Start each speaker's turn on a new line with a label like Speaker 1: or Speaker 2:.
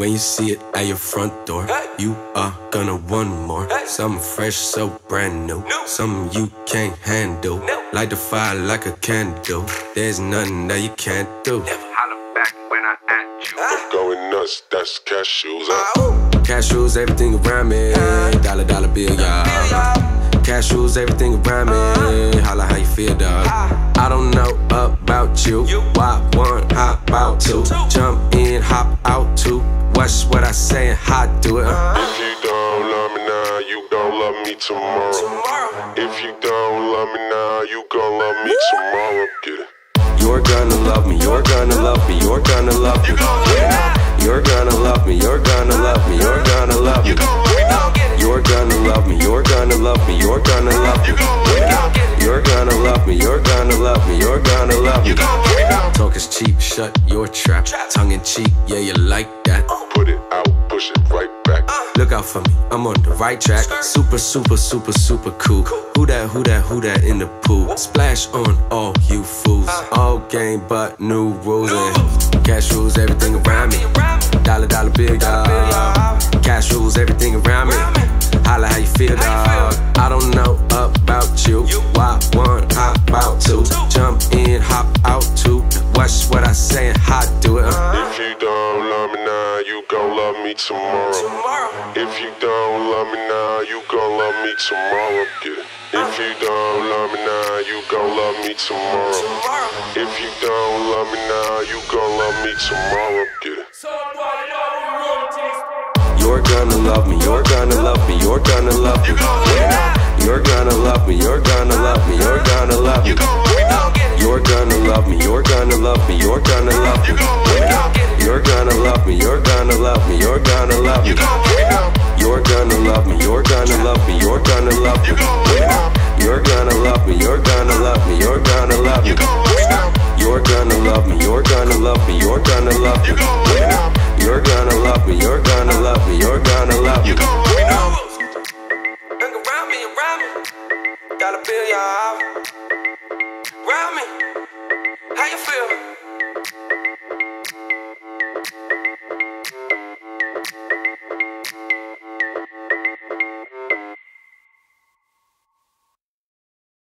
Speaker 1: When you see it at your front door, you are gonna want more. Something fresh, so brand new. Something you can't handle. No. Light the fire like a candle. There's nothing that you can't do.
Speaker 2: Holla back when I at you.
Speaker 3: I'm going nuts, that's cashews. Uh.
Speaker 1: Cashews, everything around me. Dollar, dollar bill, y'all. Cashews, everything around me. Holla how you feel, dog. I don't know about you. Why one, hop out two. Jump in, hop out two. Watch what I say and how I do it. Uh.
Speaker 3: If you don't love me now, you gon' love me tomorrow. If you don't love me now, you gon' love me tomorrow. Get it.
Speaker 1: You're gonna love me, you're gonna love me, you're gonna love me. You're gonna love me, you're gonna love me, you're gonna love me. You're gonna love me, you're gonna love me, you're gonna love me. You're gonna love me, you're gonna love me, you're gonna love me. Talk is cheap, shut your trap. Tongue in cheek, yeah, you like that.
Speaker 3: Put it out, push it right back.
Speaker 1: Look out for me, I'm on the right track. Super, super, super, super cool. Who that, who that, who that in the pool? Splash on all you fools. All game, but new rules and cash rules everything around me. Dollar, dollar bill, y'all. Cash rules everything around me. Holla how you feel, dog. I don't know about you. Why one, hop out two. Jump in, hop out two. Watch what I say love me tomorrow.
Speaker 3: If you don't love me now, you gon' love me tomorrow. Get it. If you don't love me now, you gon' love me tomorrow. If you don't love me now, you gon' love me tomorrow. Get it. You're gonna love me, you're gonna love me, you're gonna love me. You're gonna love me,
Speaker 1: you're gonna love me, you're gonna love me. You're gonna love me, you're gonna love me, you're gonna love me love me, you're gonna love me, you're gonna love me. You're gonna love me, you're gonna love me, you're gonna love me. You're gonna love me, you're gonna love me, you're gonna love me. You're gonna love me, you're gonna love me, you're gonna love me. You're gonna love me, you're gonna love me, you're gonna love me.
Speaker 2: Hang around me, around me. Got a billion. Round me. How you feel?